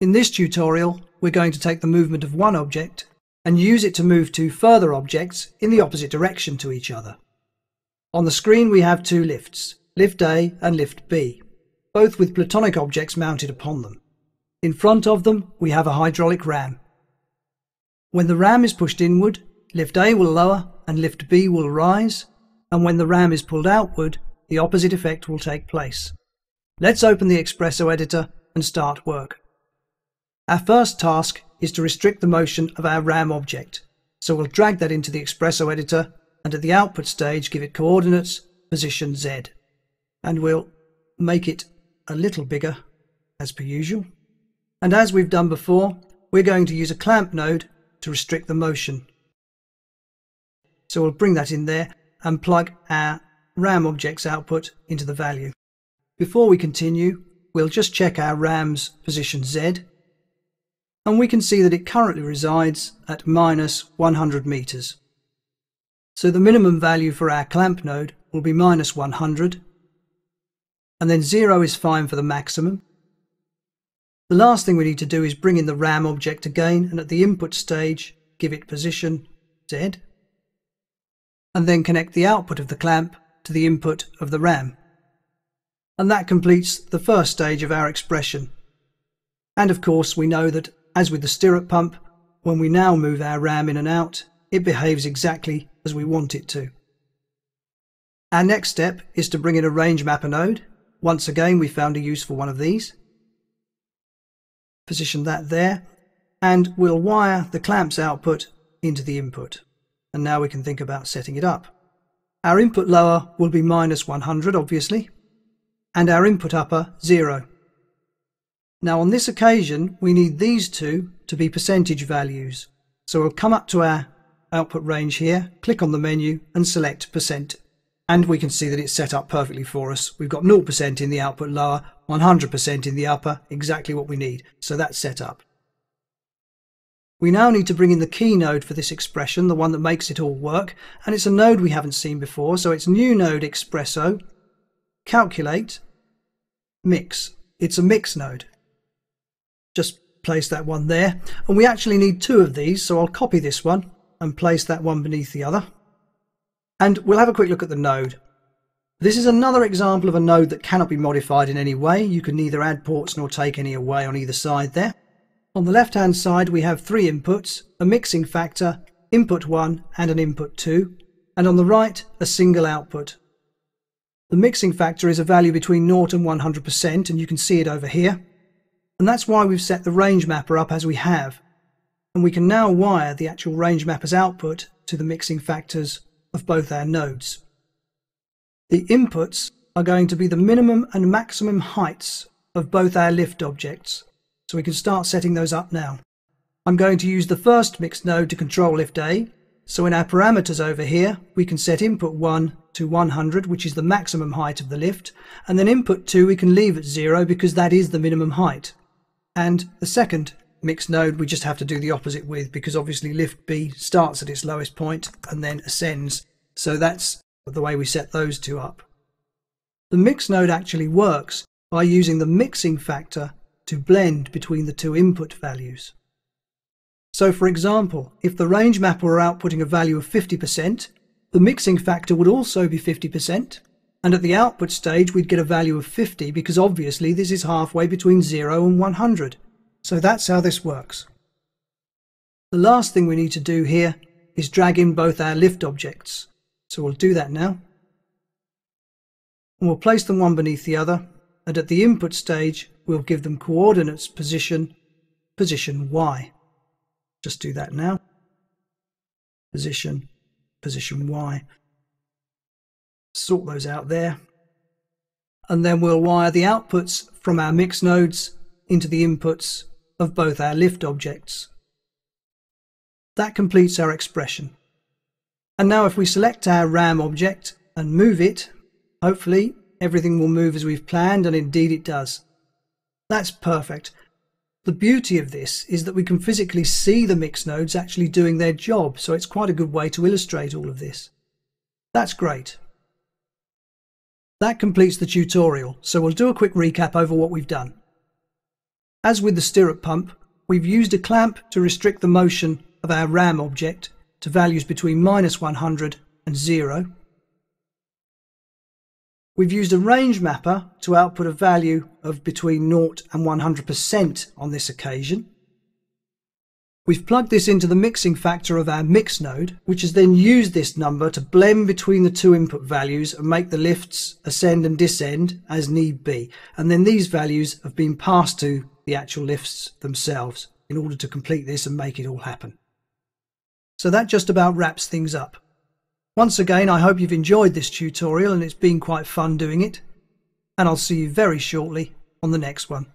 In this tutorial, we're going to take the movement of one object and use it to move two further objects in the opposite direction to each other. On the screen we have two lifts, lift A and lift B, both with platonic objects mounted upon them. In front of them we have a hydraulic ram. When the ram is pushed inward, lift A will lower and lift B will rise, and when the ram is pulled outward, the opposite effect will take place. Let's open the Xpresso editor and start work. Our first task is to restrict the motion of our RAM object. So we'll drag that into the Xpresso editor and at the output stage give it coordinates position Z. And we'll make it a little bigger as per usual. And as we've done before, we're going to use a clamp node to restrict the motion. So we'll bring that in there and plug our RAM object's output into the value. Before we continue, we'll just check our RAM's position Z and we can see that it currently resides at minus 100 meters. So the minimum value for our clamp node will be minus 100, and then 0 is fine for the maximum. The last thing we need to do is bring in the RAM object again, and at the input stage, give it position Z, and then connect the output of the clamp to the input of the RAM. And that completes the first stage of our expression. And of course, we know that as with the stirrup pump, when we now move our ram in and out, it behaves exactly as we want it to. Our next step is to bring in a range mapper node. Once again, we found a use for one of these. Position that there, and we'll wire the clamp's output into the input. And now we can think about setting it up. Our input lower will be minus 100, obviously, and our input upper, 0. Now on this occasion, we need these two to be percentage values. So we'll come up to our output range here, click on the menu and select percent. And we can see that it's set up perfectly for us. We've got 0% in the output lower, 100% in the upper, exactly what we need. So that's set up. We now need to bring in the key node for this expression, the one that makes it all work, and it's a node we haven't seen before, so it's new node Xpresso, calculate, mix. It's a mix node just place that one there. And we actually need two of these, so I'll copy this one and place that one beneath the other. And we'll have a quick look at the node. This is another example of a node that cannot be modified in any way. You can neither add ports nor take any away on either side there. On the left hand side we have three inputs, a mixing factor, input 1 and an input 2, and on the right a single output. The mixing factor is a value between 0 and 100% and you can see it over here. And that's why we've set the range mapper up as we have. And we can now wire the actual range mapper's output to the mixing factors of both our nodes. The inputs are going to be the minimum and maximum heights of both our lift objects. So we can start setting those up now. I'm going to use the first mix node to control lift A. So in our parameters over here, we can set input 1 to 100, which is the maximum height of the lift, and then input 2 we can leave at 0 because that is the minimum height. And the second mixed node we just have to do the opposite with because obviously lift B starts at its lowest point and then ascends. So that's the way we set those two up. The mix node actually works by using the mixing factor to blend between the two input values. So for example, if the range mapper were outputting a value of 50%, the mixing factor would also be 50%, and at the output stage, we'd get a value of 50 because obviously this is halfway between 0 and 100. So that's how this works. The last thing we need to do here is drag in both our lift objects. So we'll do that now. And we'll place them one beneath the other. And at the input stage, we'll give them coordinates position, position Y. Just do that now. Position, position Y sort those out there. And then we'll wire the outputs from our mix nodes into the inputs of both our lift objects. That completes our expression. And now if we select our RAM object and move it, hopefully everything will move as we've planned and indeed it does. That's perfect. The beauty of this is that we can physically see the mix nodes actually doing their job, so it's quite a good way to illustrate all of this. That's great. That completes the tutorial, so we'll do a quick recap over what we've done. As with the stirrup pump, we've used a clamp to restrict the motion of our RAM object to values between minus 100 and 0. We've used a range mapper to output a value of between 0 and 100% on this occasion. We've plugged this into the mixing factor of our mix node, which has then used this number to blend between the two input values and make the lifts ascend and descend as need be. And then these values have been passed to the actual lifts themselves in order to complete this and make it all happen. So that just about wraps things up. Once again, I hope you've enjoyed this tutorial and it's been quite fun doing it. And I'll see you very shortly on the next one.